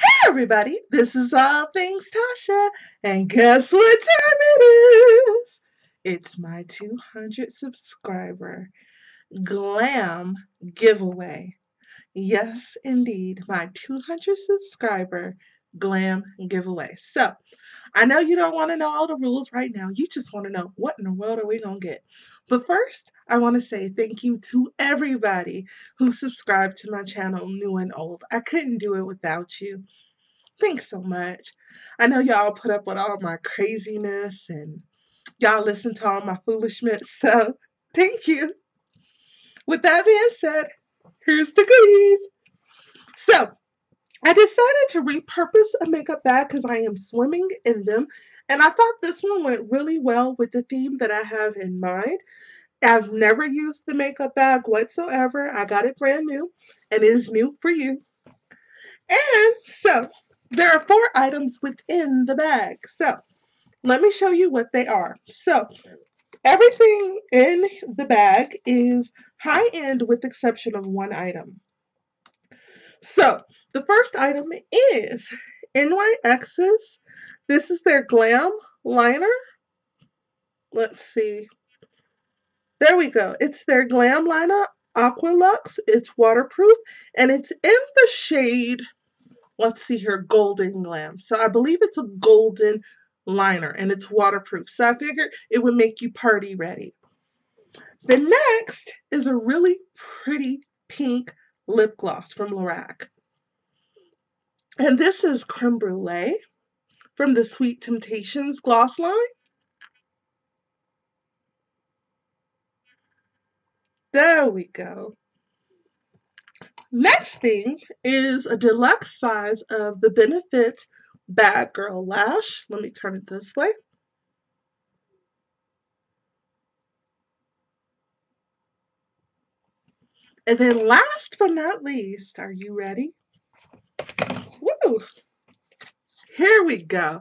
Hey everybody, this is All Things Tashia, and guess what time it is? It's my 200 subscriber glam giveaway. Yes, indeed, my 200 subscriber glam giveaway. So, I know you don't want to know all the rules right now. You just want to know what in the world are we going to get. But first, I want to say thank you to everybody who subscribed to my channel, new and old. I couldn't do it without you. Thanks so much. I know y'all put up with all my craziness and y'all listen to all my foolishness. So, thank you. With that being said, here's the goodies. So, I decided to repurpose a makeup bag because I am swimming in them. And I thought this one went really well with the theme that I have in mind. I've never used the makeup bag whatsoever. I got it brand new and it is new for you. And so there are four items within the bag. So let me show you what they are. So everything in the bag is high end with the exception of one item. So the first item is NYX's. This is their Glam Liner. Let's see. There we go. It's their Glam Liner Aqua Luxe. It's waterproof and it's in the shade, let's see here, Golden Glam. So I believe it's a golden liner and it's waterproof. So I figured it would make you party ready. The next is a really pretty pink lip gloss from Lorac. And this is Creme Brulee from the Sweet Temptations gloss line. There we go. Next thing is a deluxe size of the Benefit Bad Girl Lash. Let me turn it this way. And then last but not least, are you ready? Woo! Here we go.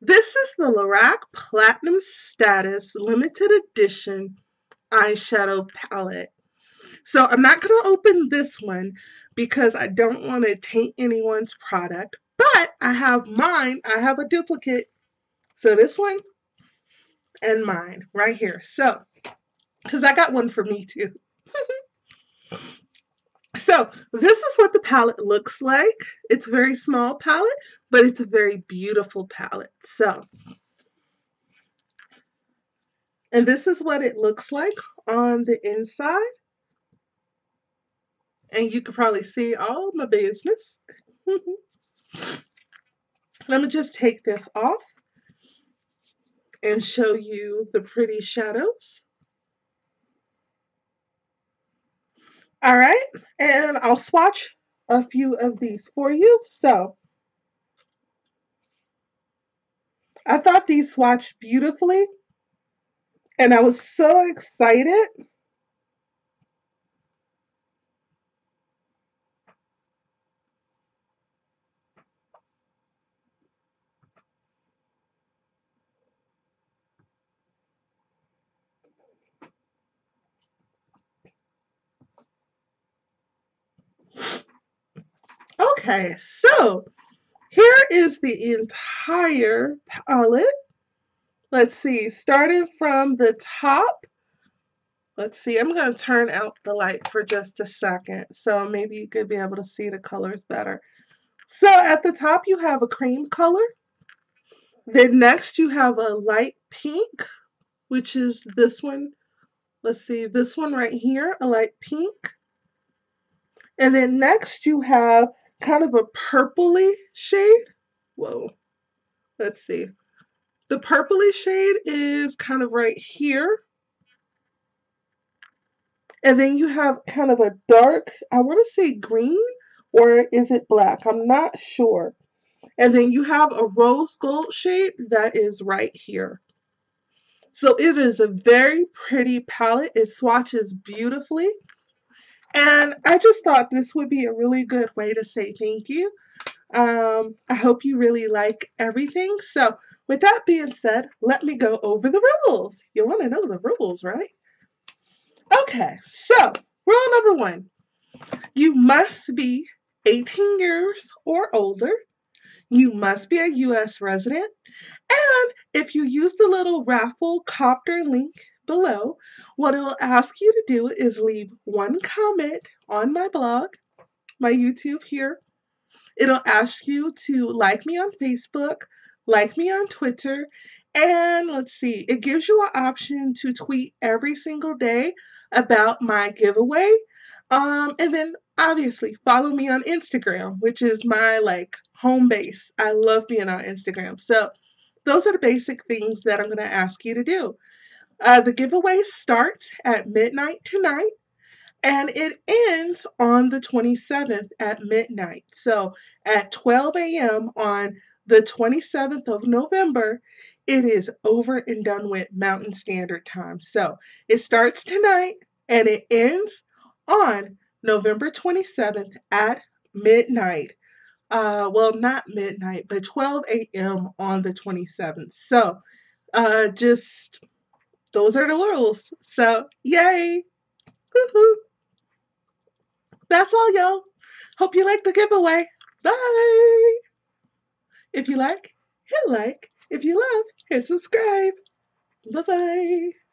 This is the Lorac Platinum Status Limited Edition eyeshadow palette. So I'm not going to open this one because I don't want to taint anyone's product. But I have mine. I have a duplicate. So this one and mine right here. So, because I got one for me too. So this is what the palette looks like. It's a very small palette, but it's a very beautiful palette. So, and this is what it looks like on the inside. And you can probably see all my business. Let me just take this off and show you the pretty shadows. All right, and I'll swatch a few of these for you. So I thought these swatched beautifully and I was so excited. Okay, so here is the entire palette. Let's see, starting from the top. Let's see, I'm going to turn out the light for just a second so maybe you could be able to see the colors better. So at the top you have a cream color. Then next you have a light pink, which is this one. Let's see, this one right here, a light pink. And then next you have kind of a purpley shade. Whoa, let's see. The purpley shade is kind of right here. And then you have kind of a dark, I want to say green, or is it black? I'm not sure. And then you have a rose gold shade that is right here. So it is a very pretty palette. It swatches beautifully. And I just thought this would be a really good way to say thank you. Um, I hope you really like everything. So with that being said, let me go over the rules. You want to know the rules, right? Okay, so rule number one. You must be 18 years or older. You must be a US resident. And if you use the little Rafflecopter link below, what it'll ask you to do is leave one comment on my blog, my YouTube here. It'll ask you to like me on Facebook, like me on Twitter, and let's see, it gives you an option to tweet every single day about my giveaway. Um, and then obviously follow me on Instagram, which is my like home base. I love being on Instagram. So those are the basic things that I'm going to ask you to do. Uh, the giveaway starts at midnight tonight and it ends on the 27th at midnight. So at 12 a.m. on the 27th of November, it is over and done with Mountain Standard Time. So it starts tonight and it ends on November 27th at midnight. Uh, well, not midnight, but 12 a.m. on the 27th. So uh, just those are the rules. So, yay! Woo-hoo. That's all, y'all. Hope you like the giveaway. Bye! If you like, hit like. If you love, hit subscribe. Bye bye.